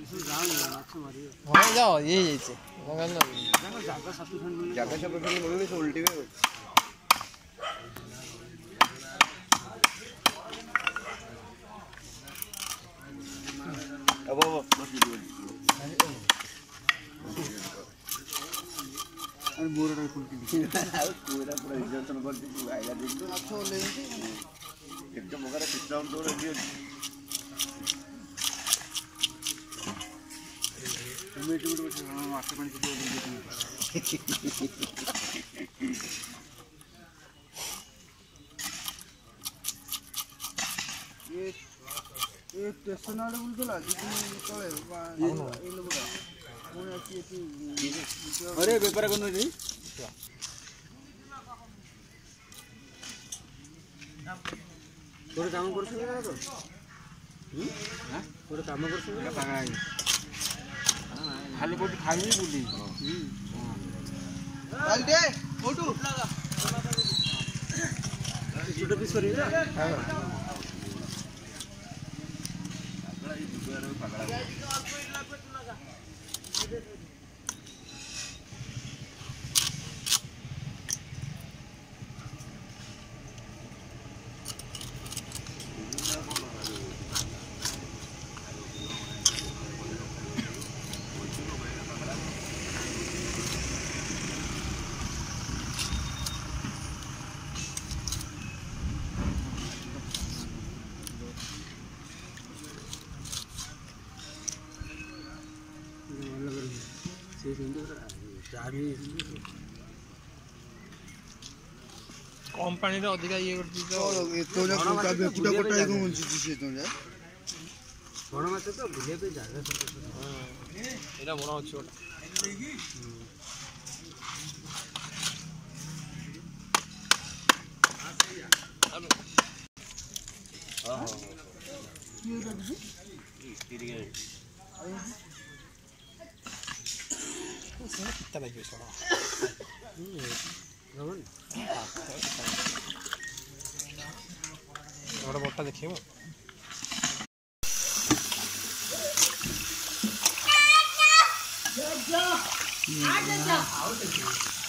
वहाँ जाओ ये जैसे जाकर सब बोलोगे तो उल्टी में अब वो बस अरे बोरा का फुल की पूरा पूरा रिजल्ट तो नंबर दिख रहा है देखो अच्छा ले एकदम वगैरह कितना दौड़ रही है స్టేషనరీ ఉంటుందా అరే పేపర్ కొన్నది তোর কাম করছিস না তো হ্যাঁ? তোর কাম করছিস না পাগা खाली बोटी खाई बोली चल हाँ। दे फोटो लगा पीस करिए ना हां কোম্পানিতে অধিক ইয়ে করছিস তোরা কোটা কোটা কোটা এরকম বলছিস তোরা বড় মাছ তো ভুলে পে জায়গা এটা বড় হচ্ছে ওটা হ্যাঁ হ্যাঁ す따く汚いでしょいいよ너는 여러 분 못하게 키워. 아자자. 아자자.